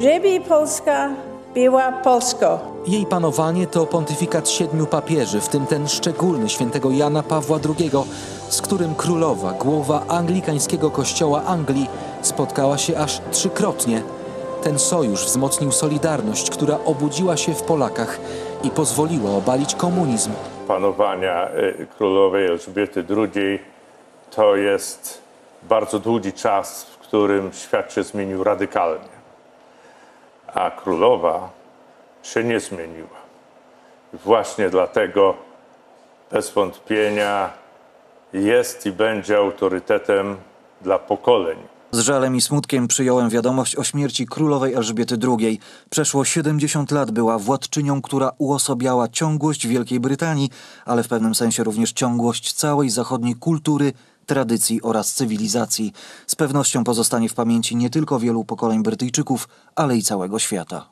żeby Polska była Polską. Jej panowanie to pontyfikat siedmiu papieży, w tym ten szczególny świętego Jana Pawła II, z którym królowa, głowa anglikańskiego kościoła Anglii, spotkała się aż trzykrotnie. Ten sojusz wzmocnił solidarność, która obudziła się w Polakach i pozwoliła obalić komunizm. panowania y, królowej Elżbiety II to jest bardzo długi czas, w którym świat się zmienił radykalnie. A królowa się nie zmieniła. Właśnie dlatego bez wątpienia jest i będzie autorytetem dla pokoleń. Z żalem i smutkiem przyjąłem wiadomość o śmierci królowej Elżbiety II. Przeszło 70 lat była władczynią, która uosabiała ciągłość Wielkiej Brytanii, ale w pewnym sensie również ciągłość całej zachodniej kultury, tradycji oraz cywilizacji. Z pewnością pozostanie w pamięci nie tylko wielu pokoleń Brytyjczyków, ale i całego świata.